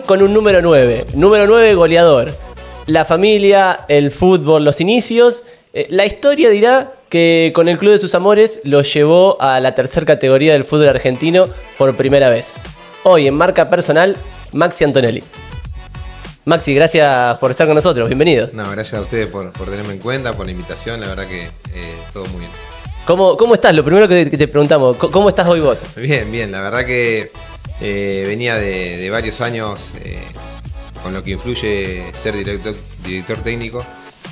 Con un número 9. Número 9 goleador. La familia, el fútbol, los inicios. Eh, la historia dirá que con el Club de sus Amores lo llevó a la tercera categoría del fútbol argentino por primera vez. Hoy en marca personal, Maxi Antonelli. Maxi, gracias por estar con nosotros, bienvenido. No, gracias a ustedes por, por tenerme en cuenta, por la invitación, la verdad que eh, todo muy bien. ¿Cómo, ¿Cómo estás? Lo primero que te, preguntamos, ¿cómo- ¿cómo estás hoy vos? Bien, bien, la verdad que eh, venía de, de varios años eh, con lo que influye ser director, director técnico.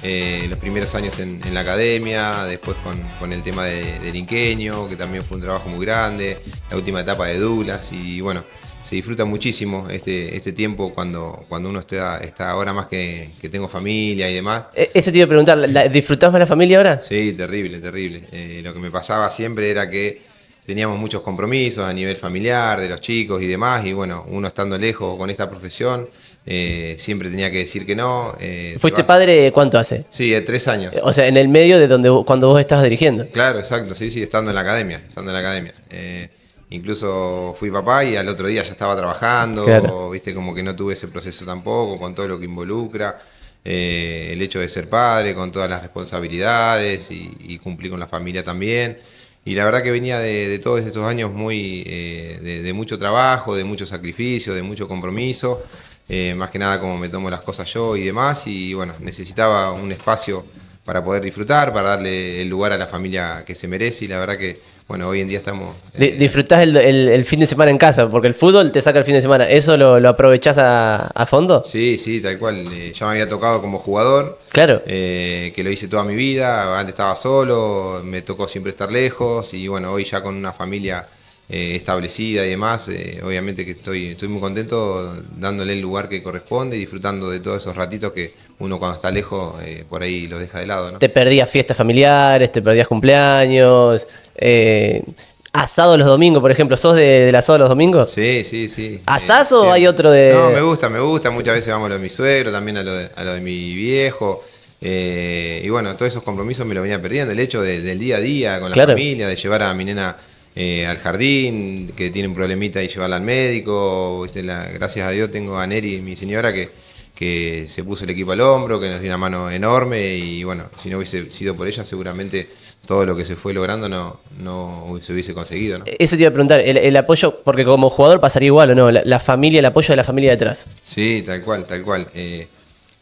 eh, los primeros años en, en la academia, después con, con el tema de, del Inqueño, que también fue un trabajo muy grande, la última etapa de Douglas y bueno, se disfruta muchísimo este, este tiempo cuando, cuando uno está, está ahora más que, que tengo familia y demás. Eh, Eso te iba a preguntar, ¿la- ¿disfrutás más la familia ahora? Sí, terrible, terrible. Eh, lo que me pasaba siempre era que teníamos muchos compromisos a nivel familiar, de los chicos y demás, y bueno, uno estando lejos con esta profesión, eh, siempre tenía que decir que no. eh, te ¿Fuiste padre cuánto hace? Sí, de tres años. O sea, en el medio de donde cuando vos estabas dirigiendo. Claro, exacto, sí, sí, estando en la academia, estando en la academia. Eh, incluso fui papá y al otro día ya estaba trabajando, Claro. viste, como que no tuve ese proceso tampoco, con todo lo que involucra, eh, el hecho de ser padre, con todas las responsabilidades y, y cumplir con la familia también. Y la verdad que venía de, de todos estos años muy eh, de, mucho trabajo, de mucho sacrificio, de mucho compromiso, eh, más que nada como me tomo las cosas yo y demás, y bueno, necesitaba un espacio para poder disfrutar, para darle el lugar a la familia que se merece. Y la verdad que, bueno, hoy en día estamos... Eh, ¿Disfrutás el, el- el fin de semana en casa? Porque el fútbol te saca el fin de semana. ¿Eso lo, lo aprovechás a, a fondo? Sí, sí, tal cual. eh, ya me había tocado como jugador, Claro. eh, que lo hice toda mi vida, antes estaba solo, me tocó siempre estar lejos y bueno, hoy ya con una familia eh, establecida y demás, eh, obviamente que estoy, estoy muy contento dándole el lugar que corresponde y disfrutando de todos esos ratitos que uno cuando está lejos eh, por ahí lo deja de lado, ¿no? Te perdías fiestas familiares, te perdías cumpleaños, eh, asado los domingos, por ejemplo. ¿Sos de, del asado los domingos? Sí, sí, sí. ¿Asás Eh, o siempre. hay otro de- No, me gusta, me gusta. Muchas veces vamos a lo de mi suegro, también a lo de, a lo de mi viejo. Eh, y bueno, todos esos compromisos me los venía perdiendo. El hecho de- del día a día con la Claro. familia, de llevar a mi nena eh, al jardín, que tiene un problemita y llevarla al médico. ¿viste? La- gracias a Dios tengo a Neri, mi señora, que, que se puso el equipo al hombro, que nos dio una mano enorme. Y bueno, si no hubiese sido por ella, seguramente todo lo que se fue logrando no, no se hubiese conseguido. ¿no? Eso te iba a preguntar, el, el apoyo, porque como jugador pasaría igual o no, la, la familia, el apoyo de la familia detrás. Sí, tal cual, tal cual. Eh,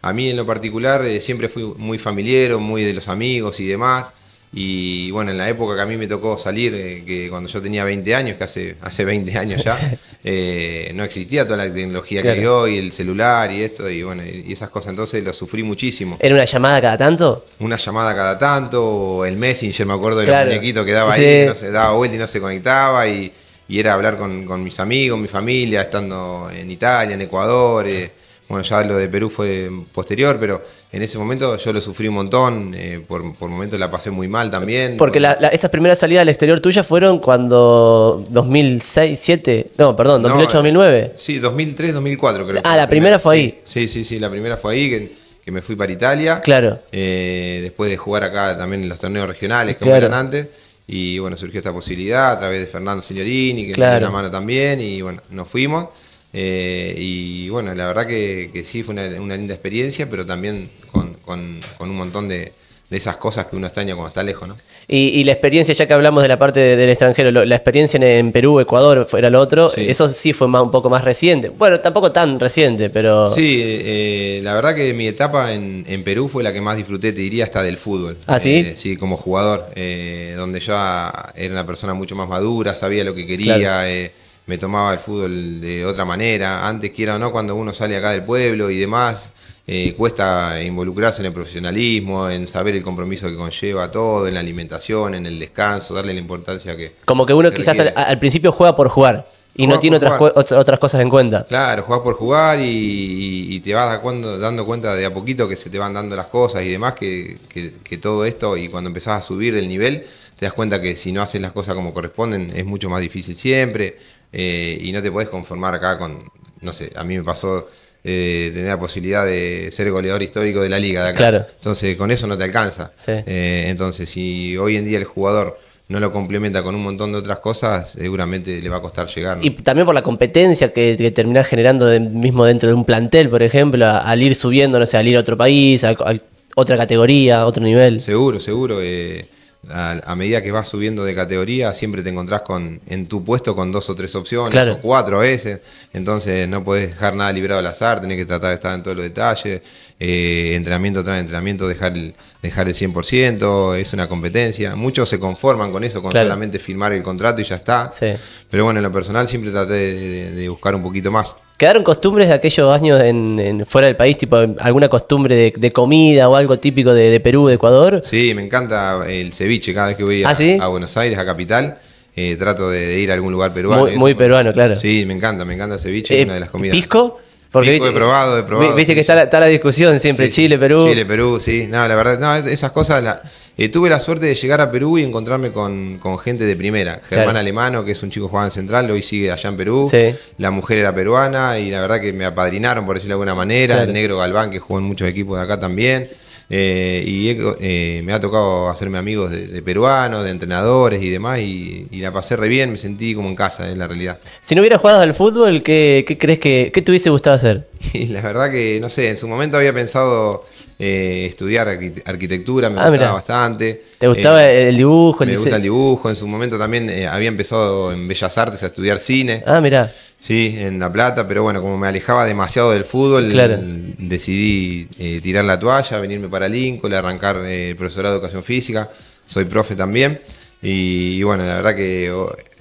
a mí en lo particular eh, siempre fui muy familiar, muy de los amigos y demás. Y bueno, en la época que a mí me tocó salir, eh, que cuando yo tenía 20 años, que hace, hace 20 años ya, eh, no existía toda la tecnología que hay hoy, el celular y esto, y bueno, y esas cosas. Entonces lo sufrí muchísimo. ¿Era una llamada cada tanto? Una llamada cada tanto, el Messenger, me acuerdo de Claro. los muñequitos que daba Sí. ahí, no se daba vuelta y no se conectaba, y, y era hablar con, con mis amigos, mi familia, estando en Italia, en Ecuador. eh, bueno, ya lo de Perú fue posterior, pero en ese momento yo lo sufrí un montón, eh, por, por momentos la pasé muy mal también. Porque la- la- esas primeras salidas al exterior tuyas fueron cuando 2006, 2007, no, perdón, No, 2008, 2009. Sí, 2003, 2004 creo. Ah, la primera fue ahí. Sí, sí, sí, la primera fue ahí, que, que me fui para Italia. Claro. Eh, después de jugar acá también en los torneos regionales, como Claro. eran antes. Y bueno, surgió esta posibilidad a través de Fernando Signorini, que Claro. me dio una mano también. Y bueno, nos fuimos. Eh, y bueno, la verdad que, que sí fue una, una linda experiencia, pero también con, con- con un montón de, de esas cosas que uno extraña cuando está lejos, ¿no? Y, y la experiencia, ya que hablamos de la parte de- del extranjero, lo- la experiencia en, en Perú, Ecuador, fuera lo otro, Sí. eso sí fue más, un poco más reciente. Bueno, tampoco tan reciente, pero... Sí, eh, la verdad que mi etapa en, en Perú fue la que más disfruté, te diría, hasta del fútbol. ¿Ah, sí? Eh, sí, como jugador, eh, donde yo era una persona mucho más madura, sabía lo que quería, Claro. Me tomaba el fútbol de otra manera. Antes, quiera o no, cuando uno sale acá del pueblo y demás, eh, cuesta involucrarse en el profesionalismo, en saber el compromiso que conlleva todo, en la alimentación, en el descanso, darle la importancia que... Como que uno que quizás al, principio juega por jugar y Juega no tiene otras, otras cosas en cuenta. Claro, jugás por jugar y, y- y te vas da- cuando- dando cuenta de a poquito que se te van dando las cosas y demás, que, que- que todo esto, y cuando empezás a subir el nivel, te das cuenta que si no haces las cosas como corresponden es mucho más difícil siempre eh, y no te podés conformar acá con, no sé, a mí me pasó eh, tener la posibilidad de ser goleador histórico de la liga de acá. Claro. Entonces con eso no te alcanza. Sí. Eh, entonces si hoy en día el jugador no lo complementa con un montón de otras cosas, seguramente le va a costar llegar. ¿no? Y también por la competencia que, que terminás generando de- mismo dentro de un plantel, por ejemplo, a- al ir subiendo, no sé, al ir a otro país, a, a otra categoría, a otro nivel. Seguro, seguro. eh, a, a medida que vas subiendo de categoría, siempre te encontrás con en tu puesto con dos o tres opciones, Claro. o cuatro a veces. Entonces no podés dejar nada librado al azar, tenés que tratar de estar en todos los detalles. eh, entrenamiento tras entrenamiento, dejar el, dejar el 100%, es una competencia. Muchos se conforman con eso, con Claro. solamente firmar el contrato y ya está. Sí. Pero bueno, en lo personal siempre traté de buscar un poquito más. ¿Quedaron costumbres de aquellos años en, en- fuera del país, tipo alguna costumbre de, de comida o algo típico de, de Perú, de Ecuador? Sí, me encanta el ceviche. Cada vez que voy a, ¿Ah, sí? a Buenos Aires, a Capital, eh, trato de, de ir a algún lugar peruano. Muy- peruano, claro. Sí, me encanta, me encanta el ceviche, Eh, es una de las comidas. ¿Pisco? Pisco he probado, he probado, Viste sí, que está, la, está la discusión siempre, Sí. Chile, Perú. Chile, Perú, sí. No, la verdad, no, esas cosas. la- eh, tuve la suerte de llegar a Perú y encontrarme con, con gente de primera. Germán Claro. Alemano, que es un chico jugaba en Central, hoy sigue allá en Perú. La mujer era peruana y la verdad que me apadrinaron, por decirlo de alguna manera. Claro. El negro Galván, que jugó en muchos equipos de acá también. Eh, y he- eh, me ha tocado hacerme amigos de, de peruanos, de entrenadores y demás. Y, y la pasé re bien, me sentí como en casa, en la realidad. Si no hubieras jugado al fútbol, ¿qué, qué crees que qué te hubiese gustado hacer? Y la verdad que, no sé, en su momento había pensado eh, estudiar arquite- arquitectura, me Ah, gustaba mirá. bastante. ¿Te gustaba Eh, el dibujo? El Me gusta el dibujo, en su momento también eh, había empezado en Bellas Artes a estudiar cine, Ah, mirá. sí, en La Plata, pero bueno, como me alejaba demasiado del fútbol, Claro. decidí tirar la toalla, venirme para Lincoln, arrancar el profesorado de educación física, soy profe también, y, y bueno, la verdad que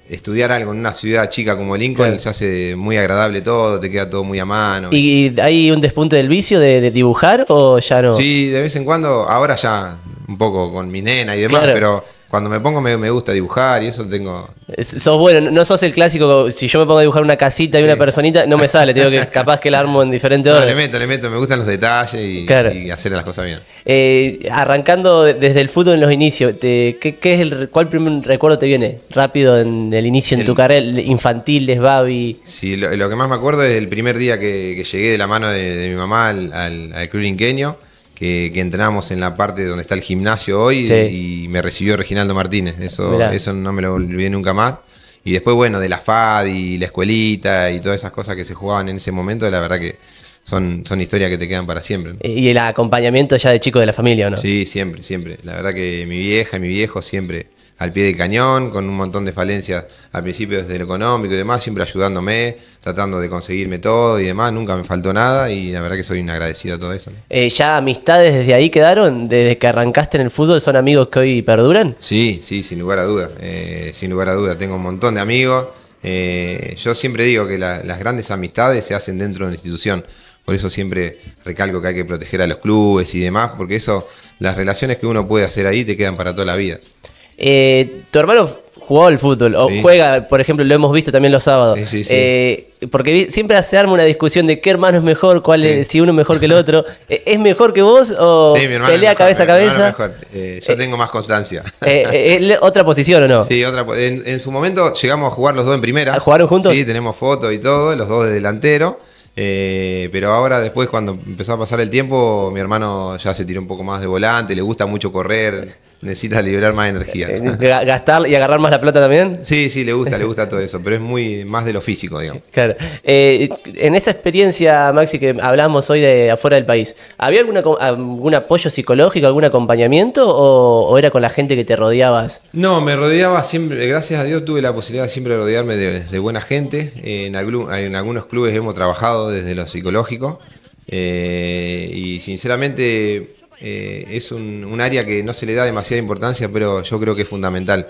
estudiar algo en una ciudad chica como Lincoln Claro. se hace muy agradable todo, te queda todo muy a mano. ¿Y hay un despunte del vicio de, de dibujar o ya no? Sí, de vez en cuando, ahora ya un poco con mi nena y demás, Claro. pero cuando me pongo me, me gusta dibujar y eso tengo... Sos bueno, no sos el clásico, si yo me pongo a dibujar una casita y Sí. una personita, no me sale, tengo que capaz que la armo en diferente No, orden. le meto, le meto, me gustan los detalles y, Claro. y hacer las cosas bien. Eh, arrancando de- desde el fútbol en los inicios, te- ¿qué, qué es el, ¿cuál primer recuerdo te viene rápido en el inicio en El- tu carrera infantil, de Babi? Sí, lo, lo que más me acuerdo es el primer día que, que llegué de la mano de, de mi mamá al, al, al club inqueño, que, que entrenamos en la parte donde está el gimnasio hoy Sí. y me recibió Reginaldo Martínez. Eso, Mirá. eso no me lo olvidé nunca más. Y después, bueno, de la FAD y la escuelita y todas esas cosas que se jugaban en ese momento, la verdad que son, son historias que te quedan para siempre. ¿no? Y el acompañamiento ya de chico de la familia, ¿o no? Sí, siempre, siempre. La verdad que mi vieja y mi viejo siempre al pie del cañón, con un montón de falencias al principio desde lo económico y demás, siempre ayudándome, tratando de conseguirme todo y demás, nunca me faltó nada y la verdad que soy un agradecido a todo eso. ¿no? Eh, ¿Ya amistades desde ahí quedaron? ¿Desde que arrancaste en el fútbol son amigos que hoy perduran? Sí, sí, sin lugar a dudas, eh, sin lugar a dudas, tengo un montón de amigos. eh, yo siempre digo que la- las grandes amistades se hacen dentro de una institución, por eso siempre recalco que hay que proteger a los clubes y demás, porque eso, las relaciones que uno puede hacer ahí te quedan para toda la vida. Eh, ¿Tu hermano jugó al fútbol? ¿O Sí. juega, por ejemplo, lo hemos visto también los sábados? Sí, sí, sí. Eh, porque siempre se arma una discusión de qué hermano es mejor, cuál es, si uno es mejor que el otro. Eh, ¿Es mejor que vos o pelea mejor, cabeza a cabeza? Eh, yo tengo más constancia. Eh, eh, ¿es ¿Otra posición o no? Sí, otra. En, en su momento llegamos a jugar los dos en primera. ¿Ah, jugaron juntos? Sí, tenemos fotos y todo, los dos de delantero. Eh, pero ahora, después, cuando empezó a pasar el tiempo, mi hermano ya se tiró un poco más de volante, le gusta mucho correr, necesita liberar más energía. Eh, ga- ¿Gastar y agarrar más la plata también? Sí, sí, le gusta, le gusta todo eso, pero es muy más de lo físico, digamos. Claro. Eh, en esa experiencia, Maxi, que hablamos hoy de afuera del país, ¿había alguna, algún apoyo psicológico, algún acompañamiento o, o era con la gente que te rodeabas? No, me rodeaba siempre, gracias a Dios tuve la posibilidad siempre de rodearme de, de buena gente. En, algún- en algunos clubes hemos trabajado desde lo psicológico eh, y sinceramente eh, es un, un área que no se le da demasiada importancia, pero yo creo que es fundamental.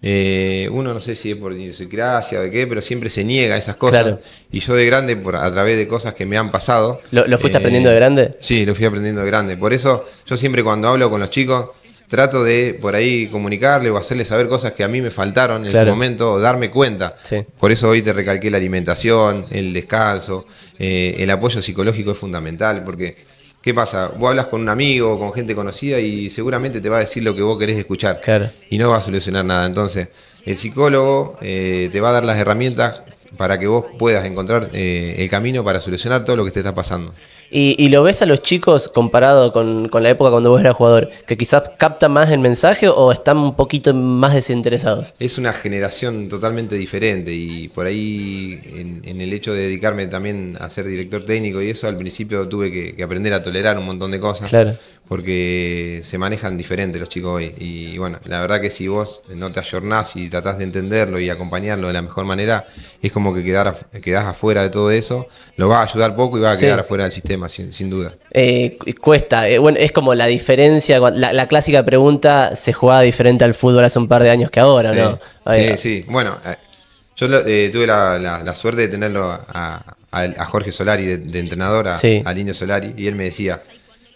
Eh, uno no sé si es por idiosincrasia o de qué, pero siempre se niega a esas cosas. Claro. Y yo de grande, por, a través de cosas que me han pasado. ¿Lo, lo fuiste eh, aprendiendo de grande? Sí, lo fui aprendiendo de grande. Por eso yo siempre cuando hablo con los chicos trato de por ahí comunicarle o hacerle saber cosas que a mí me faltaron en Claro. su momento o darme cuenta. Sí. Por eso hoy te recalqué la alimentación, el descanso, eh, el apoyo psicológico es fundamental porque ¿qué pasa? Vos hablas con un amigo o con gente conocida y seguramente te va a decir lo que vos querés escuchar Claro. y no va a solucionar nada. Entonces, el psicólogo eh, te va a dar las herramientas para que vos puedas encontrar eh, el camino para solucionar todo lo que te está pasando. Y, y lo ves a los chicos comparado con, con la época cuando vos eras jugador, que quizás captan más el mensaje o están un poquito más desinteresados. Es una generación totalmente diferente y por ahí en, en el hecho de dedicarme también a ser director técnico y eso al principio tuve que, que aprender a tolerar un montón de cosas. Claro. Porque se manejan diferente los chicos hoy. Y bueno, la verdad que si vos no te ayornás y tratás de entenderlo y acompañarlo de la mejor manera, es como que quedar, quedás afuera de todo eso, lo va a ayudar poco y va a Sí. quedar afuera del sistema, sin, sin duda. Eh, cu- cuesta, eh, bueno, es como la diferencia, la, la clásica pregunta, ¿se jugaba diferente al fútbol hace un par de años que ahora, Sí, no? Sí, sí. Bueno, eh, yo eh, tuve la, la- la suerte de tenerlo a, a- a Jorge Solari de, de entrenador, a, Sí. al Indio Solari, y él me decía,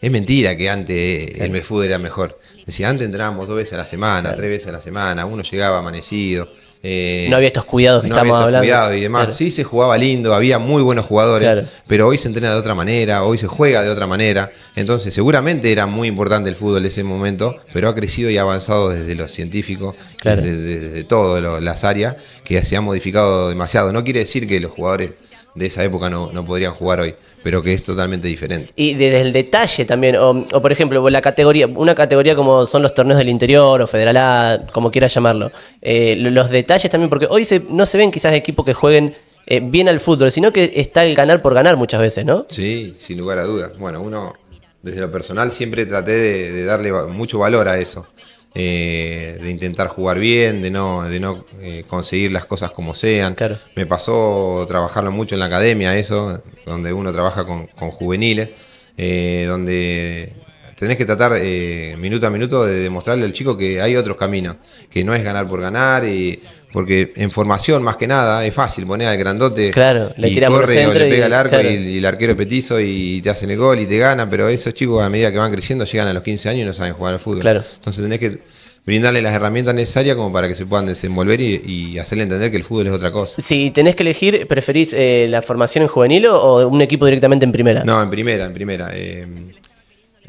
es mentira que antes el Mefud era mejor. Decía, antes entrábamos dos veces a la semana, tres veces a la semana, uno llegaba amanecido. eh, No había estos cuidados que no estos hablando. cuidados y demás. Claro. Sí se jugaba lindo, había muy buenos jugadores, Claro. pero hoy se entrena de otra manera, hoy se juega de otra manera. Entonces, seguramente era muy importante el fútbol en ese momento, pero ha crecido y ha avanzado desde lo científico, Claro. desde, desde todas las áreas, que se ha modificado demasiado. No quiere decir que los jugadores de esa época no, no podrían jugar hoy, pero que es totalmente diferente. Y desde el detalle también, o, o por ejemplo, la categoría, una categoría como son los torneos del interior o Federal A, como quieras llamarlo, eh, lo- los detalles también, porque hoy se- no se ven quizás equipos que jueguen eh, bien al fútbol, sino que está el ganar por ganar muchas veces, ¿no? Sí, sin lugar a dudas. Bueno, uno, desde lo personal, siempre traté de, de darle mucho valor a eso. Eh, de intentar jugar bien, de no, de no eh, conseguir las cosas como sean. Claro. Me pasó trabajarlo mucho en la academia, eso, donde uno trabaja con, con juveniles, eh, donde tenés que tratar eh, minuto a minuto de demostrarle al chico que hay otros caminos, que no es ganar por ganar, y, porque en formación más que nada es fácil poner al grandote Claro, le tira por corre o centro le pega y- al arco claro. y, y el arquero petizo y te hacen el gol y te gana, pero esos chicos a medida que van creciendo llegan a los 15 años y no saben jugar al fútbol. Claro. Entonces tenés que brindarle las herramientas necesarias como para que se puedan desenvolver y, y hacerle entender que el fútbol es otra cosa. Si tenés que elegir, ¿preferís eh, la formación en juvenil o, o un equipo directamente en primera? No, en primera, en primera. eh,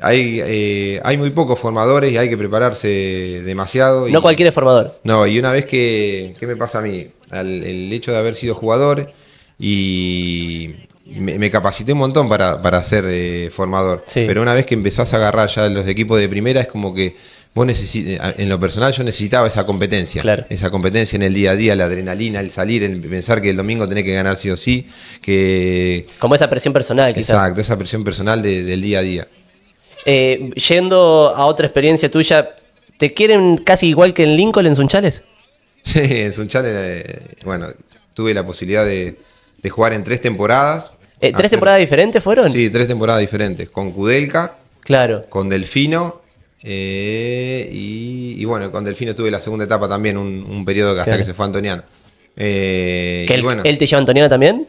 hay, eh, hay muy pocos formadores y hay que prepararse demasiado. y- No cualquier formador. No, y una vez que, ¿qué me pasa a mí? Al- el hecho de haber sido jugador y me, me capacité un montón para, para ser eh, formador. Sí. Pero una vez que empezás a agarrar ya los equipos de primera es como que vos necesitas, en lo personal yo necesitaba esa competencia. Claro. Esa competencia en el día a día, la adrenalina, el salir, el pensar que el domingo tenés que ganar sí o sí, que... Como esa presión personal, quizás. Exacto, esa presión personal de- del día a día. Eh, yendo a otra experiencia tuya, ¿te quieren casi igual que en Lincoln, en Sunchales? Sí, en Sunchales, eh, bueno, tuve la posibilidad de, de jugar en tres temporadas. Eh, ¿Tres Hacer- temporadas diferentes fueron? Sí, tres temporadas diferentes. Con Kudelka, Claro. con Delfino. eh, y, y bueno, con Delfino tuve la segunda etapa también, un, un periodo que hasta Claro. que se fue Antoniano. Eh, ¿Que y él, bueno, él te lleva a Antoniana también?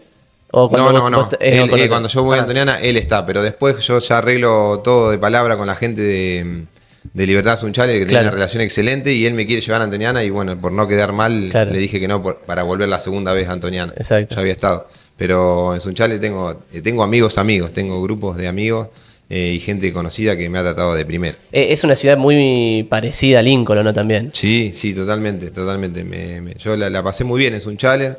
¿O no, no, no. vos eh, Él, eh, cuando yo voy a Antoniana, él está, pero después yo ya arreglo todo de palabra con la gente de, de Libertad Sunchales, que Claro. tiene una relación excelente, y él me quiere llevar a Antoniana, y bueno, por no quedar mal, Claro. le dije que no por- para volver la segunda vez a Antoniana. Exacto. Ya había estado. Pero en Sunchales tengo, eh, tengo amigos, amigos, tengo grupos de amigos eh, y gente conocida que me ha tratado de primero. eh, es una ciudad muy parecida a Lincoln, ¿o ¿no? También. Sí, sí, totalmente, totalmente. Me- me- yo la, la pasé muy bien en Sunchales.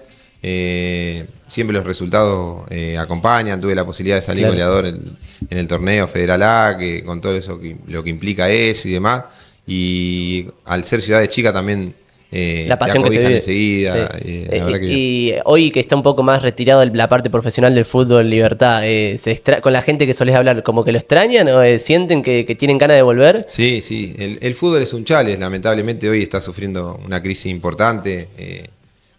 Eh, siempre los resultados eh, acompañan. Tuve la posibilidad de salir Claro. goleador en, en el torneo Federal A, que, con todo eso que, lo que implica eso y demás. Y al ser ciudad de chica también eh, la pasión que se vive. enseguida. Sí. la verdad que bien. y hoy que está un poco más retirado de la parte profesional del fútbol, Libertad, se extra- con la gente que solés hablar, como que lo extrañan o eh, sienten que, que tienen ganas de volver. Sí, sí. El, el fútbol es un chales. Lamentablemente hoy está sufriendo una crisis importante.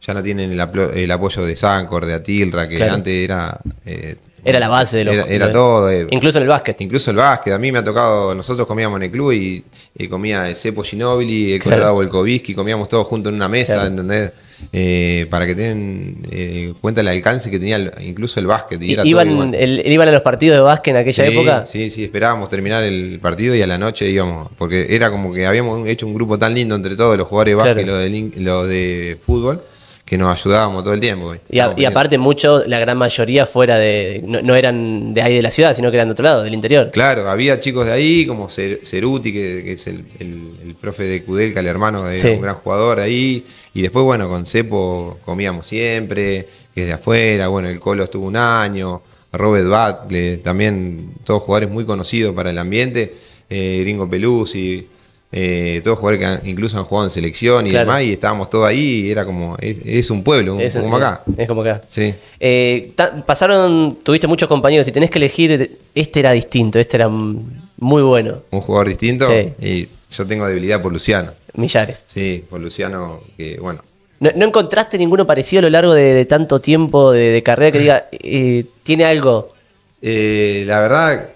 Ya no tienen el, el apoyo de Sancor, de Atilra, que Claro. antes era... eh, Era la base de lo Era, era todo. eh, Incluso en el básquet. Incluso el básquet, a mí me ha tocado, nosotros comíamos en el club y, y comía el Cepo Ginóbili, el. Colorado Volkovitsky, comíamos todos juntos en una mesa, Claro. ¿entendés? Eh, para que tengan eh, cuenta el alcance que tenía el- incluso el básquet. Y era iban, el- iban a los partidos de básquet en aquella Sí, época. Sí, sí, esperábamos terminar el partido y a la noche íbamos, porque era como que habíamos hecho un grupo tan lindo entre todos los jugadores de básquet y los de, los de fútbol, que nos ayudábamos todo el tiempo. Y, a- y aparte muchos, la gran mayoría fuera de, no, no eran de ahí de la ciudad, sino que eran de otro lado, del interior. Claro, había chicos de ahí, como Cer- Ceruti, que, que es el, el- el profe de Kudelka, el hermano, Sí. un gran jugador ahí. Y después, bueno, con Cepo comíamos siempre, que es de afuera. Bueno, el Colo estuvo un año, Robert Bat, también todos jugadores muy conocidos para el ambiente, eh, Gringo Peluzzi, eh, todos jugadores que incluso han jugado en selección y demás, y estábamos todos ahí, y era como, es, un pueblo, es, como acá. Es como acá. Sí. Eh, pasaron, tuviste muchos compañeros, y tenés que elegir, este era distinto, este era muy bueno. Un jugador distinto, sí. y yo tengo debilidad por Luciano. Millares. Sí, por Luciano, que bueno. ¿No, encontraste ninguno parecido a lo largo de, tanto tiempo de, carrera que diga, eh, tiene algo? la verdad,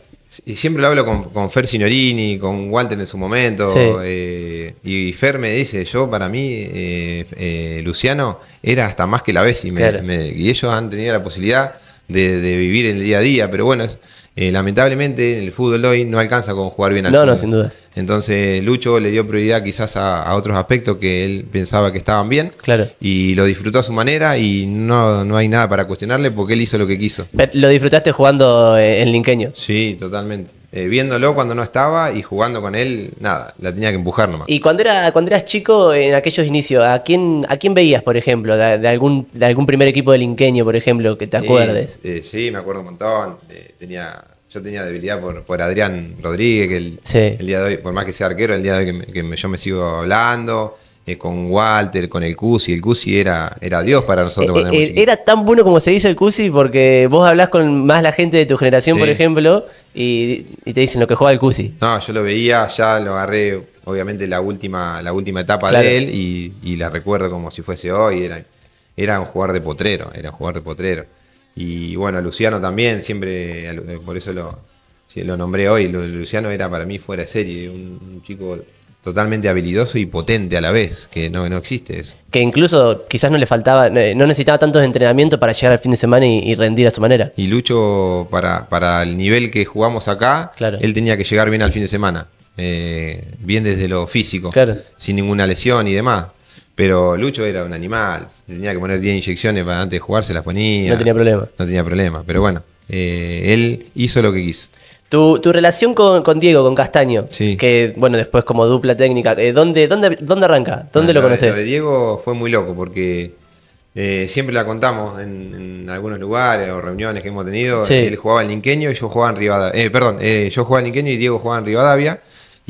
y siempre lo hablo con, Fer Signorini, con Walter en su momento. Eh, y Fer me dice, yo para mí, eh, eh, Luciano era hasta más que la vez. Y, y ellos han tenido la posibilidad de, de, vivir el día a día. Pero bueno, es, eh, lamentablemente en el fútbol de hoy no alcanza con jugar bien al no, No, sin duda. Entonces Lucho le dio prioridad quizás a, otros aspectos que él pensaba que estaban bien. Claro. Y lo disfrutó a su manera y no, no hay nada para cuestionarle porque él hizo lo que quiso. ¿Lo disfrutaste jugando eh, en Linqueño? Sí, totalmente. Eh, viéndolo cuando no estaba y jugando con él, nada, la tenía que empujar nomás. Y cuando, era, cuando eras chico, en aquellos inicios, ¿a quién, a quién veías, por ejemplo, de, algún, de algún primer equipo de Linqueño, por ejemplo, que te acuerdes? sí, me acuerdo un montón. tenía yo tenía debilidad por, por Adrián Rodríguez, que el, día de hoy, por más que sea arquero, el día de hoy que, yo me sigo hablando, eh, con Walter, con el Cusi. El Cusi era, era Dios para nosotros. Eh, eh, era tan bueno como se dice el Cusi porque vos hablás con más la gente de tu generación, por ejemplo, y, te dicen lo que juega el Cusi. No, yo lo veía, ya lo agarré, obviamente, la última, la última etapa de él y, la recuerdo como si fuese hoy. Era, era un jugador de potrero, era un jugador de potrero. Y bueno, Luciano también, siempre, por eso lo, lo nombré hoy. Luciano era para mí fuera de serie, un, chico totalmente habilidoso y potente a la vez, que no, no existe eso. Que incluso quizás no le faltaba, no necesitaba tantos entrenamientos para llegar al fin de semana y, rendir a su manera. Y Lucho, para, para el nivel que jugamos acá, él tenía que llegar bien al fin de semana, eh, bien desde lo físico, sin ninguna lesión y demás. Pero Lucho era un animal, tenía que poner 10 inyecciones para antes de jugar, se las ponía. No tenía problema. No tenía problema, pero bueno, eh, él hizo lo que quiso. Tu, relación con, Diego, con Castaño, que bueno, después como dupla técnica, eh, ¿dónde, dónde, dónde arranca? ¿Dónde lo conoces? Lo de Diego fue muy loco porque eh, siempre la contamos en, algunos lugares o reuniones que hemos tenido. Él jugaba en Linqueño y yo jugaba en Rivadavia. perdón, yo jugaba en Linqueño y Diego jugaba en Rivadavia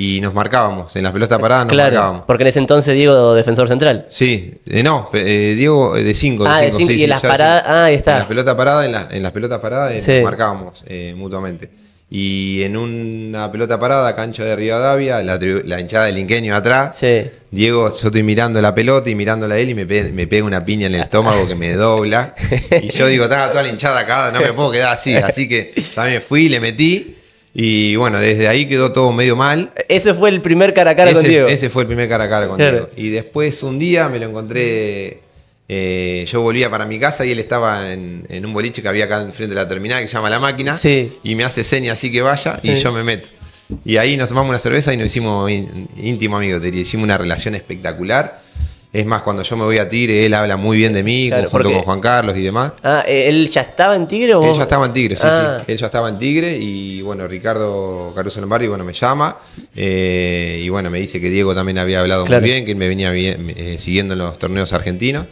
y nos marcábamos. En las pelotas paradas nos claro, marcábamos. Porque en ese entonces Diego, defensor central. Sí, eh, no, eh, Diego de 5. Ah, de 5 y en las paradas. Ah, ahí está. En las pelotas paradas, en, las pelotas paradas nos marcábamos eh, mutuamente. Y en una pelota parada, cancha de Rivadavia, la, la hinchada del Inqueño atrás. Sí. Diego, yo estoy mirando la pelota y mirándola a él y me, me pega una piña en el estómago que me dobla. y yo digo, está toda la hinchada acá, no me puedo quedar así. Así que también fui, le metí. Y bueno, desde ahí quedó todo medio mal. Ese fue el primer cara a cara con Diego. Ese fue el primer cara a cara con Diego. Y después un día me lo encontré. Eh, yo volvía para mi casa y él estaba en, un boliche que había acá enfrente de la terminal que se llama La Máquina. Sí. Y me hace seña así que vaya y yo me meto. Y ahí nos tomamos una cerveza y nos hicimos íntimo amigos. Hicimos una relación espectacular. Es más, cuando yo me voy a Tigre, él habla muy bien de mí, junto con Juan Carlos y demás. Ah, ¿él ya estaba en Tigre o Él ya estaba en Tigre, sí, sí. Ah. Él ya estaba en Tigre y bueno, Ricardo Caruso Lombardi, bueno, me llama eh, y bueno, me dice que Diego también había hablado muy bien, que él me venía eh, siguiendo en los torneos argentinos.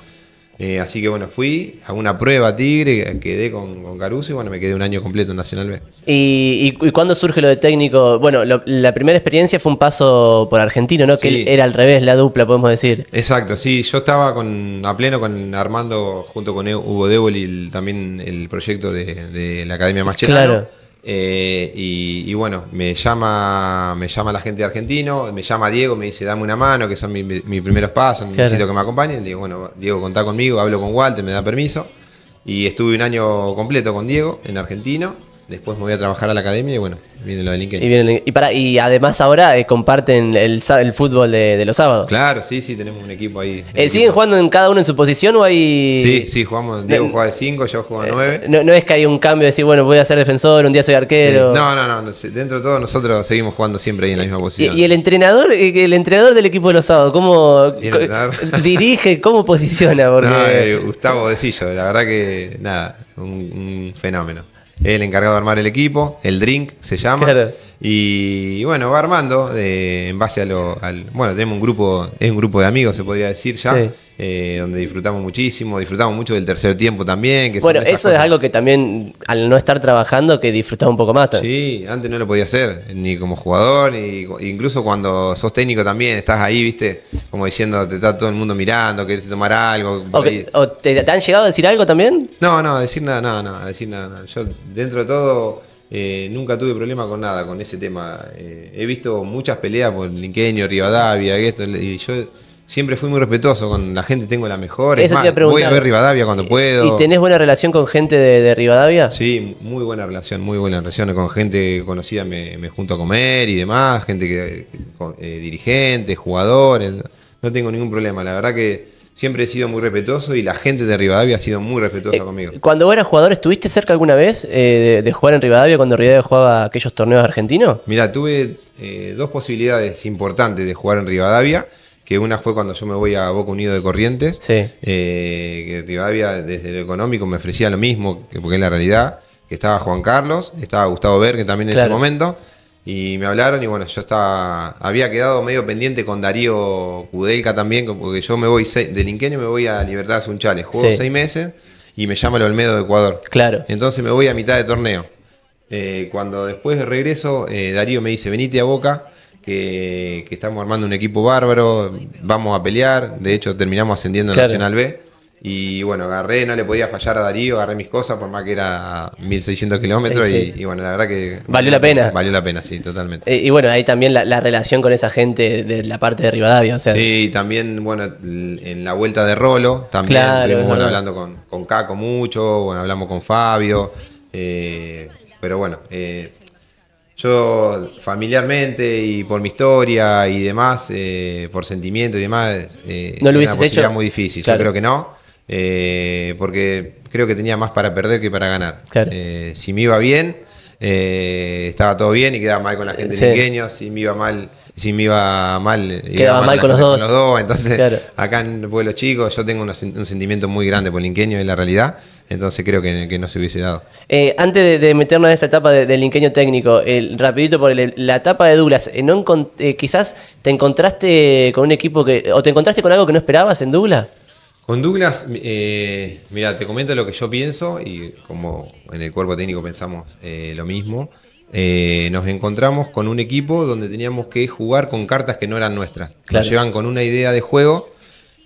Eh, así que bueno, fui a una prueba Tigre, quedé con, con, Caruso y bueno, me quedé un año completo en Nacional B. ¿Y, y, cuándo surge lo de técnico? Bueno, la primera experiencia fue un paso por argentino, ¿no? Que era al revés, la dupla, podemos decir. Exacto, sí. Yo estaba con, a pleno con Armando, junto con Hugo Débol y también el proyecto de, de la Academia Mascherano. Claro. Eh, y, bueno, me llama, me llama la gente de argentino, me llama Diego, me dice dame una mano, que son mis primeros pasos, necesito que me acompañen. digo, bueno, Diego, contá conmigo, hablo con Walter, me da permiso. Y estuve un año completo con Diego en argentino. Después me voy a trabajar a la academia y bueno, viene lo de LinkedIn. Y, para, y además ahora eh, comparten el, el fútbol de, los sábados. Claro, sí, sí, tenemos un equipo ahí. Eh, ¿Siguen jugando en cada uno en su posición o hay...? Sí, sí, jugamos, Diego juega de 5, yo juego de 9. No, no, es que hay un cambio de decir, bueno, voy a ser defensor, un día soy arquero. No, no, no, dentro de todo nosotros seguimos jugando siempre ahí en la misma posición. ¿Y, el entrenador eh, el entrenador del equipo de los sábados, cómo dirige, cómo posiciona? Porque... Gustavo Decillo, la verdad que nada, un fenómeno el encargado de armar el equipo, el Drink se llama. Y, bueno, va armando en base a lo. Al, bueno, tenemos un grupo, es un grupo de amigos, se podría decir ya. Eh, donde disfrutamos muchísimo, disfrutamos mucho del tercer tiempo también. Que Bueno, eso es algo que también, al no estar trabajando, que disfrutás un poco más. también. Sí, antes no lo podía hacer, ni como jugador, ni incluso cuando sos técnico también, estás ahí, viste, como diciendo, te está todo el mundo mirando, querés tomar algo. ¿O, te, te han llegado a decir algo también? No, no, decir nada, no, no, decir nada, no. Yo dentro de todo eh, nunca tuve problema con nada, con ese tema. Eh, he visto muchas peleas por Linqueño, Rivadavia, y esto, y yo siempre fui muy respetuoso con la gente, tengo la mejor. Es Eso te más, preguntar. voy a ver Rivadavia cuando puedo. ¿Y tenés buena relación con gente de, de Rivadavia? Sí, muy buena relación, muy buena relación con gente conocida, me, me junto a comer y demás, gente que, eh, dirigentes, jugadores, no tengo ningún problema, la verdad que siempre he sido muy respetuoso y la gente de Rivadavia ha sido muy respetuosa conmigo. Cuando vos eras jugador, ¿estuviste cerca alguna vez eh, de, de jugar en Rivadavia cuando Rivadavia jugaba aquellos torneos argentinos? Mira, tuve eh, dos posibilidades importantes de jugar en Rivadavia, que una fue cuando yo me voy a Boca Unido de Corrientes, Sí. eh, que Rivadavia desde lo económico me ofrecía lo mismo, que- porque es la realidad, que estaba Juan Carlos, estaba Gustavo Berg también en ese momento, y me hablaron y bueno, yo estaba, había quedado medio pendiente con Darío Kudelka también, porque yo me voy, del Inquenio me voy a Libertad Sunchales, juego Sí. seis meses y me llama el Olmedo de Ecuador. Claro. Entonces me voy a mitad de torneo. Eh, cuando después de regreso, eh, Darío me dice, venite a Boca, que, que estamos armando un equipo bárbaro, vamos a pelear. De hecho, terminamos ascendiendo en Claro. Nacional B. Y bueno, agarré, no le podía fallar a Darío, agarré mis cosas, por más que era 1600 kilómetros. Sí. Y, y bueno, la verdad que... ¿Valió la pena? Valió la pena, sí, totalmente. Eh, y bueno, ahí también la, la relación con esa gente de la parte de Rivadavia. O sea, Sí, también, bueno, en la vuelta de Rolo, también Claro, estuvimos bueno, hablando con, con Caco mucho, bueno, hablamos con Fabio, eh, pero bueno, eh, yo familiarmente y por mi historia y demás, eh, por sentimiento y demás, eh, ¿No lo era hubieses una posibilidad hecho? muy difícil, Claro. yo creo que no, eh, porque creo que tenía más para perder que para ganar. Claro. Eh, si me iba bien, eh, estaba todo bien y quedaba mal con la gente Sí. si me iba mal, si me iba mal, iba Quedaba mal la con los gente dos. Entonces, Claro. acá en Pueblo Chico yo tengo unos- un sentimiento muy grande por Linqueño, es la realidad. Entonces creo que, que no se hubiese dado. Eh, antes de, de meternos en esa etapa de- del inqueño técnico, el, rapidito por el- la etapa de Douglas, eh, ¿no eh, quizás te encontraste con un equipo que. o te encontraste con algo que no esperabas en Douglas? Con Douglas, eh, mira, te comento lo que yo pienso y como en el cuerpo técnico pensamos eh, lo mismo. Eh, nos encontramos con un equipo donde teníamos que jugar con cartas que no eran nuestras. Claro. Nos llevan con una idea de juego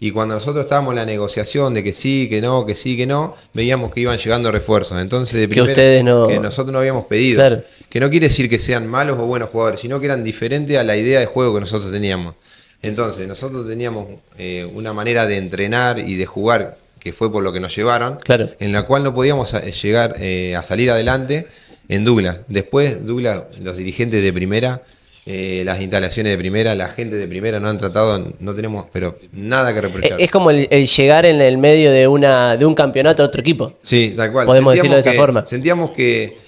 y cuando nosotros estábamos en la negociación de que sí, que no, que sí, que no, veíamos que iban llegando refuerzos. Entonces, de primera, ustedes no- que nosotros no habíamos pedido. Claro. Que no quiere decir que sean malos o buenos jugadores, sino que eran diferentes a la idea de juego que nosotros teníamos. Entonces, nosotros teníamos eh, una manera de entrenar y de jugar que fue por lo que nos llevaron, Claro. en la cual no podíamos eh, llegar eh, a salir adelante en Douglas. Después, Douglas, los dirigentes de primera, eh, las instalaciones de primera, la gente de primera no han tratado, no tenemos, pero nada que reprochar. Es como el, el llegar en el medio de, una, de un campeonato a otro equipo. Sí, tal cual. Podemos Sentíamos decirlo de esa forma. Sentíamos que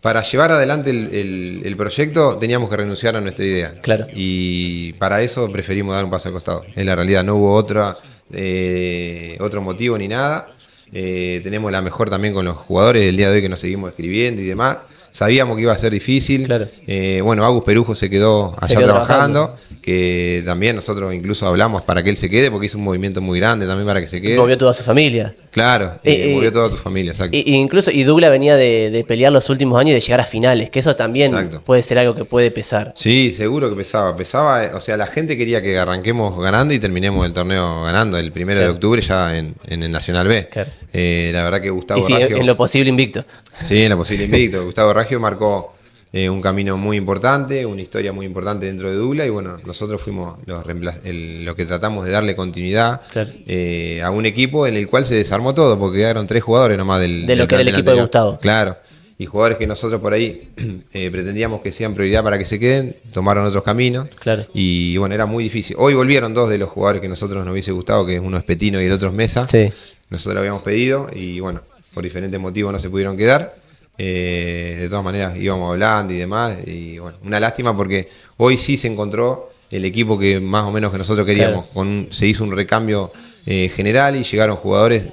para llevar adelante el, el- el proyecto teníamos que renunciar a nuestra idea. Claro. Y para eso preferimos dar un paso al costado. En la realidad no hubo otra, eh, otro motivo ni nada. Eh, tenemos la mejor también con los jugadores del día de hoy que nos seguimos escribiendo y demás. Sabíamos que iba a ser difícil. Claro. Eh, bueno, Agus Perujo se quedó allá quedó trabajando, trabajando. que también nosotros incluso hablamos para que él se quede, porque hizo un movimiento muy grande también para que se quede. Movió toda su familia. Claro, Eh, eh, eh, movió toda tu familia, exacto. Y, y incluso, y Douglas venía de, de pelear los últimos años y de llegar a finales, que eso también Exacto. puede ser algo que puede pesar. Sí, seguro que pesaba. Pesaba, o sea, la gente quería que arranquemos ganando y terminemos el torneo ganando el primero Claro. de octubre ya en, en el Nacional B. Claro. Eh, la verdad que Gustavo Y sí, Raggio- en lo posible invicto. Sí, en la posible invicto. Gustavo Raggio marcó eh, un camino muy importante, una historia muy importante dentro de Dula y bueno, nosotros fuimos los el- lo que tratamos de darle continuidad Claro. eh, a un equipo en el cual se desarmó todo, porque quedaron tres jugadores nomás del, De lo del que era el equipo de. Gustavo. Claro. Y jugadores que nosotros por ahí eh, pretendíamos que sean prioridad para que se queden, tomaron otros caminos. Claro. Y bueno, era muy difícil. Hoy volvieron dos de los jugadores que nosotros nos hubiese gustado, que uno es Petino y el otro es Mesa. Sí. Nosotros habíamos pedido y bueno, por diferentes motivos no se pudieron quedar. Eh, de todas maneras íbamos hablando y demás. Y bueno, una lástima porque hoy sí se encontró el equipo que más o menos que nosotros queríamos. Claro. Con un- se hizo un recambio eh, general y llegaron jugadores.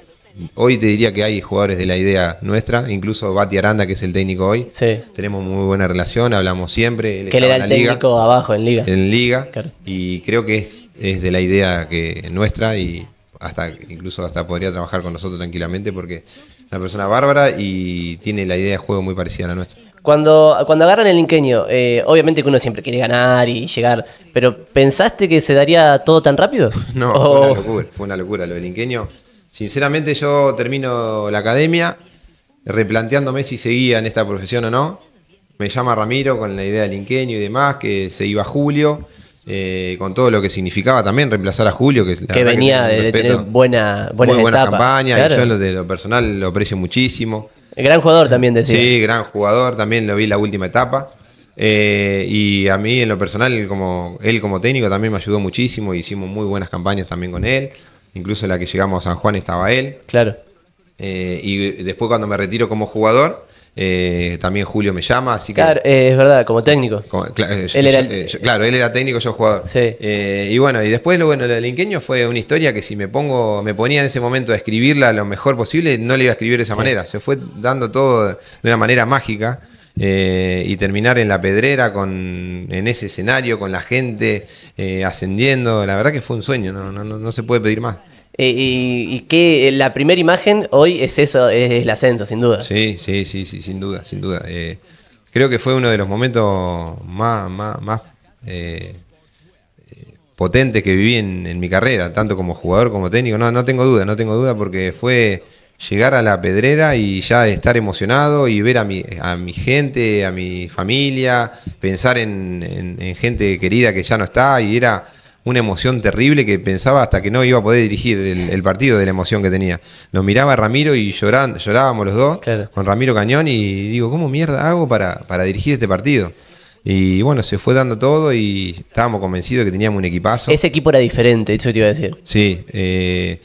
Hoy te diría que hay jugadores de la idea nuestra, incluso Bati Aranda, que es el técnico hoy. Sí. Tenemos muy buena relación, hablamos siempre. él Que era en el la liga técnico abajo en Liga. en liga Claro. y creo que es, es de la idea que nuestra y hasta incluso hasta podría trabajar con nosotros tranquilamente porque es una persona bárbara y tiene la idea de juego muy parecida a la nuestra. Cuando, cuando agarran el inqueño, eh, obviamente que uno siempre quiere ganar y llegar, pero ¿pensaste que se daría todo tan rápido? No, O- fue una locura, fue una locura lo del inqueño. Sinceramente yo termino la academia replanteándome si seguía en esta profesión o no. Me llama Ramiro con la idea del inqueño y demás, que se iba a Julio, eh, con todo lo que significaba también reemplazar a Julio, que, que venía de, tener buena, buenas muy buenas etapas. campañas, Claro. y yo lo de lo personal lo aprecio muchísimo. Gran jugador también decía. Sí, gran jugador, también lo vi en la última etapa. Eh, y a mí en lo personal, como él como técnico también me ayudó muchísimo, hicimos muy buenas campañas también con él, incluso la que llegamos a San Juan estaba él. Claro. Eh, y después cuando me retiro como jugador, eh, también Julio me llama, así que... Claro, eh, es verdad, como técnico. como- cla- Él era yo- el- eh, yo- claro, él era técnico, yo jugador. Sí. Eh, y bueno, y después lo bueno, lo del Inqueño fue una historia que si me pongo, me ponía en ese momento a escribirla lo mejor posible, no le iba a escribir de esa manera. Se fue dando todo de una manera mágica. eh, y terminar en la pedrera con en ese escenario con la gente ascendiendo la verdad que fue un sueño no, no, no, no se puede pedir más y, y que la primera imagen hoy es eso, es el ascenso, sin duda. Sí, sí, sí, sí, sin duda, sin duda. Eh, creo que fue uno de los momentos más, más, más eh, eh, potentes que viví en, mi carrera, tanto como jugador como técnico. No, no tengo duda, no tengo duda porque fue llegar a la pedrera y ya estar emocionado y ver a mi, a mi gente, a mi familia, pensar en, en- en gente querida que ya no está y era una emoción terrible que pensaba hasta que no iba a poder dirigir el, el partido de la emoción que tenía. Lo miraba a Ramiro y lloran, llorábamos los dos Claro. con Ramiro Cañón y digo, ¿cómo mierda hago para, para dirigir este partido? Y bueno, se fue dando todo y estábamos convencidos de que teníamos un equipazo. Ese equipo era diferente, eso te iba a decir. Sí, eh,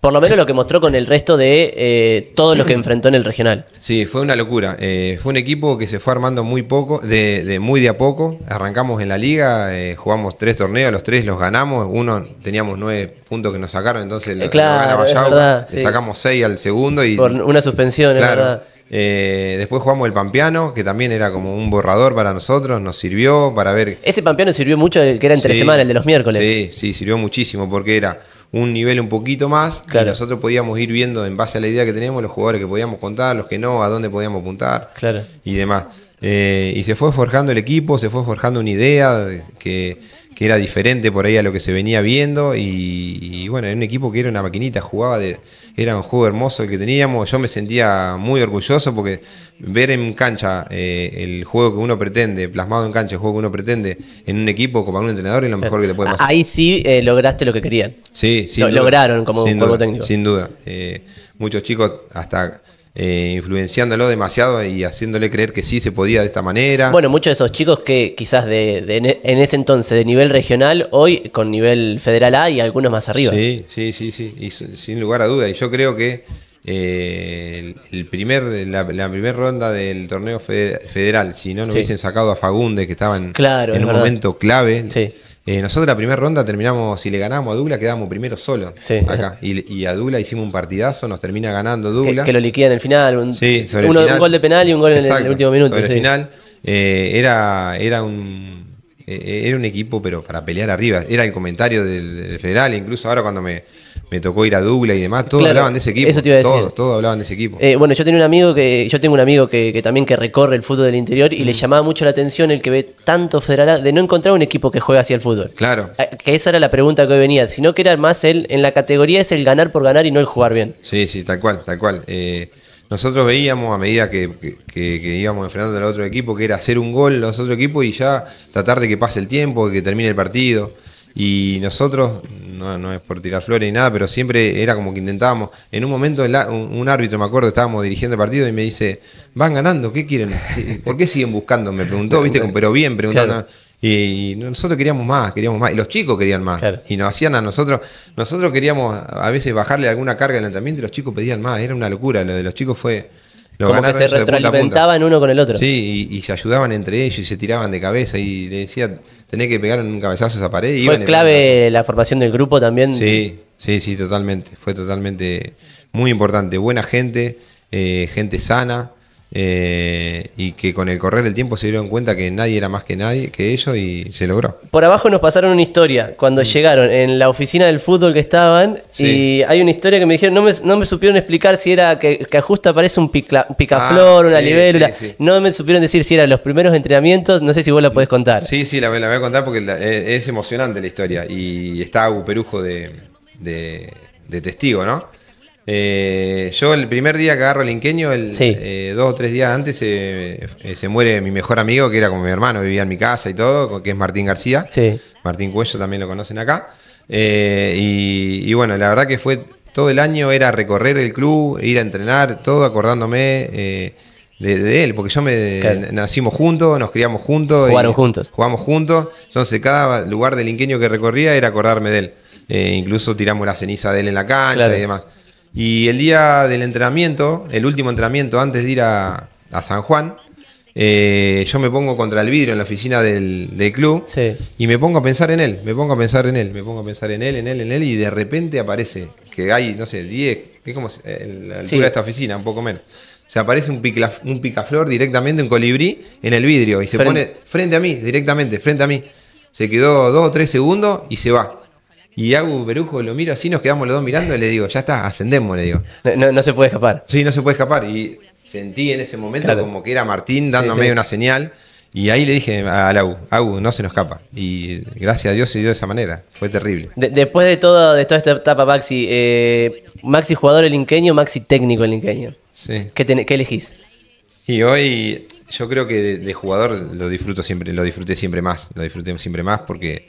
Por lo menos lo que mostró con el resto de eh, todos los que enfrentó en el regional. Sí, fue una locura. Eh, fue un equipo que se fue armando muy poco, de, de muy de a poco. Arrancamos en la liga, eh, jugamos tres torneos, los tres los ganamos. Uno teníamos nueve puntos que nos sacaron, entonces lo, Eh, claro, lo es Yauca. verdad, Le sí. sacamos seis al segundo y Por una suspensión, es claro. verdad. Eh, después jugamos el Pampeano, que también era como un borrador para nosotros, nos sirvió para ver Ese campeón sirvió mucho el que era entre Sí, semana, el de los miércoles. Sí, sí, sirvió muchísimo porque era un nivel un poquito más Claro. y nosotros podíamos ir viendo en base a la idea que teníamos los jugadores que podíamos contar, los que no, a dónde podíamos apuntar Claro. y demás. Eh, y se fue forjando el equipo, se fue forjando una idea de- que, que era diferente por ahí a lo que se venía viendo y, y bueno, era un equipo que era una maquinita, jugaba de, era un juego hermoso el que teníamos, yo me sentía muy orgulloso porque ver en cancha eh, el juego que uno pretende, plasmado en cancha el juego que uno pretende en un equipo como un entrenador es lo mejor que te puede pasar. Ahí sí eh, lograste lo que querían. Sí, sin Lo- lograron como Sin duda, técnico. Sin duda. Eh, muchos chicos hasta eh, influenciándolo demasiado y haciéndole creer que sí se podía de esta manera. Bueno, muchos de esos chicos que quizás de, de- en ese entonces de nivel regional, hoy con nivel federal A y algunos más arriba. Sí, sí, sí, sí. Y sin lugar a duda. Y yo creo que eh, el, el primer, la, la primera ronda del torneo fe- federal, si no nos Sí. hubiesen sacado a Fagunde, que estaba en, Claro, en es un verdad. momento clave. Sí. Eh, nosotros la primera ronda terminamos, si le ganamos a Douglas, quedábamos primero solo Sí. acá. Y, y a Douglas hicimos un partidazo, nos termina ganando Que, Douglas. que lo liquidan en el final. Un, Sí, sobre el final. un gol de penal y un gol en el- en el Exacto, último minuto. Sobre sí. el final eh, era, era un eh, era un equipo, pero para pelear arriba. Era el comentario del, del federal, incluso ahora cuando me, me tocó ir a Douglas y demás, todos Claro, hablaban de ese equipo. eso te iba a decir. Todos, todos hablaban de ese equipo. Eh, bueno, yo tenía un amigo que, yo tengo un amigo que, que también que recorre el fútbol del interior y le Mm. llamaba mucho la atención el que ve tanto federal de no encontrar un equipo que juegue así al fútbol. Claro. Eh, Que esa era la pregunta que hoy venía, sino que era más el, en la categoría es el ganar por ganar y no el jugar bien. Sí, sí, tal cual, tal cual. Eh, nosotros veíamos a medida que, que- que- que íbamos enfrentando al otro equipo que era hacer un gol los otros equipos y ya tratar de que pase el tiempo, que termine el partido. Y nosotros, no, no es por tirar flores ni nada, pero siempre era como que intentábamos. En un momento, el un, un árbitro, me acuerdo, estábamos dirigiendo el partido y me dice: Van ganando, ¿qué quieren? ¿Qué- ¿Por qué siguen buscando? Me preguntó, ¿viste? Pero bien, preguntando. Claro. Y nosotros queríamos más, queríamos más. Y los chicos querían más. Claro. Y nos hacían a nosotros. Nosotros queríamos a veces bajarle alguna carga al entrenamiento y los chicos pedían más. Era una locura. Lo de los chicos fue. Lo Como que se retroalimentaban uno con el otro. Sí, y, y se ayudaban entre ellos y se tiraban de cabeza. Y le decía, tenés que pegar un cabezazo a esa pared. Fue clave la formación del grupo también. Sí, sí, sí, totalmente. Fue totalmente muy importante. Buena gente, eh, gente sana, eh, y que con el correr del tiempo se dieron cuenta que nadie era más que nadie, que ellos y se logró. Por abajo nos pasaron una historia cuando llegaron en la oficina del fútbol que estaban Mm. Sí. y hay una historia que me dijeron, no me, no me supieron explicar si era que, que Ajusta parece un picaflor, Ah, una sí, libélula. No me supieron decir si eran los primeros entrenamientos, no sé si vos la podés contar. Sí, sí, la, voy- la voy a contar porque la- eh, es emocionante la historia. Y está Agu Perujo de, de- de testigo, ¿no? Eh, yo el primer día que agarro el inqueño, el, Sí. eh, dos o tres días antes, eh, se muere mi mejor amigo, que era como mi hermano, vivía en mi casa y todo, que es Martín García. Sí. Martín Cuello también lo conocen acá. Eh, y, y bueno, la verdad que fue todo el año era recorrer el club, ir a entrenar, todo acordándome de, de él, porque yo me Claro. nacimos juntos, nos criamos juntos. Jugaron y juntos. Jugamos juntos, entonces cada lugar del inqueño que recorría era acordarme de él. Eh, incluso tiramos la ceniza de él en la cancha Claro. y demás. Y el día del entrenamiento, el último entrenamiento antes de ir a, a San Juan, eh, yo me pongo contra el vidrio en la oficina del, del club Sí. y me pongo a pensar en él, me pongo a pensar en él, me pongo a pensar en él, en él, en él, y de repente aparece que hay, no sé, 10, es como en la altura Sí. de esta oficina, un poco menos. Se aparece un, picla- un picaflor directamente, un colibrí, en el vidrio, y se Frente. pone frente a mí, directamente, frente a mí. Se quedó dos o tres segundos y se va. Y hago Perujo, lo miro así, nos quedamos los dos mirando y le digo, ya está, ascendemos, le digo. No, no- no se puede escapar. Sí, no se puede escapar. Y sentí en ese momento Claro. como que era Martín dándome sí. una señal. Y ahí le dije al Agu, Agu, no se nos escapa. Y gracias a Dios se dio de esa manera. Fue terrible. De- después de, todo, de toda esta etapa, Maxi, eh, Maxi jugador el inqueño, Maxi técnico el inqueño. Sí. ¿Qué, ten- qué elegís? Y hoy yo creo que de, de jugador lo disfruto siempre, lo disfruté siempre más. Lo disfruté siempre más porque.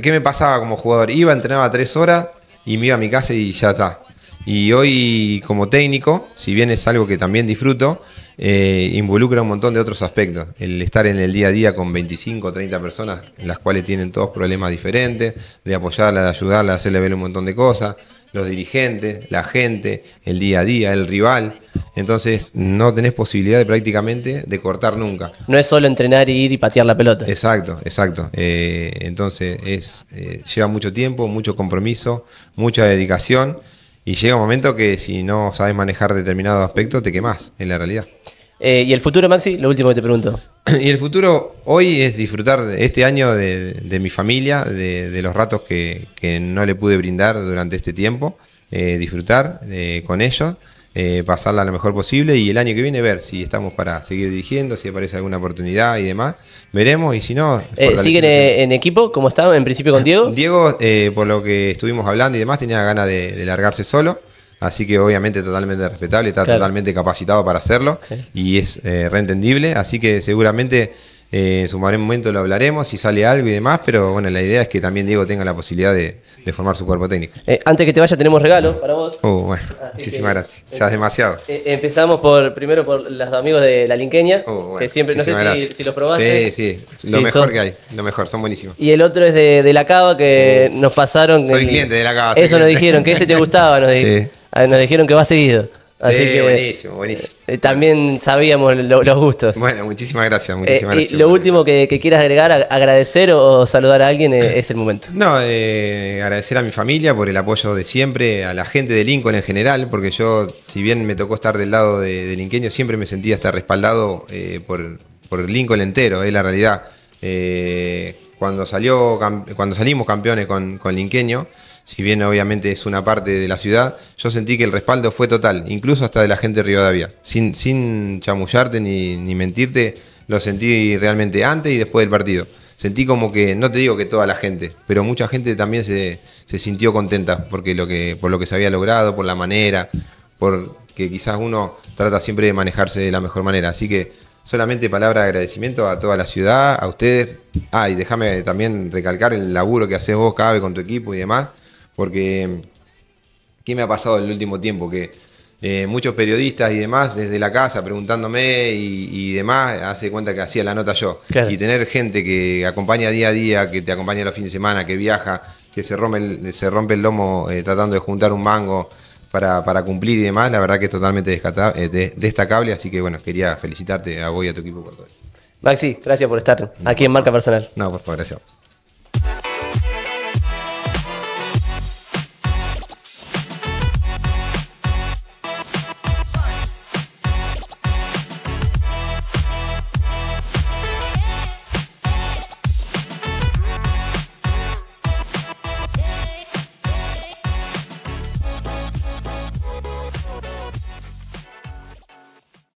¿Qué, me- pasaba como jugador? Iba, entrenaba tres horas y me iba a mi casa y ya está. Y hoy como técnico, si bien es algo que también disfruto, eh, involucra un montón de otros aspectos. El estar en el día a día con 25 o 30 personas, las cuales tienen todos problemas diferentes, de apoyarla, de ayudarla, de hacerle ver un montón de cosas, los dirigentes, la gente, el día a día, el rival. Entonces no tenés posibilidad de prácticamente de cortar nunca. No es solo entrenar y ir y patear la pelota. Exacto, exacto. Eh, entonces es, eh, lleva mucho tiempo, mucho compromiso, mucha dedicación y llega un momento que si no sabes manejar determinado aspecto te quemás en la realidad. Eh, ¿Y el futuro, Maxi? Lo último que te pregunto. Y el futuro hoy es disfrutar de este año de, de mi familia, de, de los ratos que, que no le pude brindar durante este tiempo, eh, disfrutar eh, con ellos, eh, pasarla lo mejor posible y el año que viene ver si estamos para seguir dirigiendo, si aparece alguna oportunidad y demás. Veremos y si no... ¿Siguen en equipo como estaban en principio con Diego? Diego, eh, por lo que estuvimos hablando y demás, tenía ganas de, de largarse solo. Así que obviamente totalmente respetable, está Claro. totalmente capacitado para hacerlo Sí. y es eh, reentendible. Así que seguramente eh, en su momento lo hablaremos si sale algo y demás, pero bueno, la idea es que también Diego tenga la posibilidad de, de formar su cuerpo técnico. Eh, antes que te vaya tenemos regalo para vos. Bueno, Así muchísimas que- gracias. Ya es demasiado. Eh, empezamos por primero por los amigos de la linqueña, bueno, que siempre, no sé si, los probaste. Sí, sí, lo Sí, mejor sos- que hay, lo mejor, son buenísimos. Y el otro es de, de la cava que nos pasaron. Soy el- cliente de la Cava, Eso nos dijeron, que ese te gustaba, nos, Sí. Nos dijeron que va seguido. Así Sí, que buenísimo, buenísimo. eh, también sabíamos lo- los gustos. Bueno, muchísimas gracias, Eh, muchísimas y gracias. lo último que, que quieras agregar, agradecer o, o saludar a alguien eh, es el momento. No, agradecer a mi familia por el apoyo de siempre, a la gente de Lincoln en general, porque yo, si bien me tocó estar del lado de, del Linqueño, siempre me sentía hasta respaldado por, por Lincoln entero, es la realidad. Cuando, salió, cuando salimos campeones con, con Linqueño, si bien obviamente es una parte de la ciudad, yo sentí que el respaldo fue total, incluso hasta de la gente de Rivadavia. Sin, sin chamullarte ni, mentirte, lo sentí realmente antes y después del partido. Sentí como que, no te digo que toda la gente, pero mucha gente también se, se sintió contenta porque lo que, por lo que se había logrado, por la manera, por que quizás uno trata siempre de manejarse de la mejor manera. Así que solamente palabra de agradecimiento a toda la ciudad, a ustedes. Ah, y déjame también recalcar el laburo que haces vos, Cabe, con tu equipo y demás, porque ¿qué me ha pasado en el último tiempo? Que eh, muchos periodistas y demás desde la casa preguntándome y, y demás, hace cuenta que hacía la nota yo. Claro. Y tener gente que acompaña día a día, que te acompaña los fines de semana, que viaja, que se rompe el, se rompe el lomo eh, tratando de juntar un mango para, para cumplir y demás, la verdad que es totalmente eh, de- destacable, así que bueno, quería felicitarte a vos y a tu equipo por todo eso. Maxi, gracias por estar aquí en Marca Personal. No, por favor, gracias.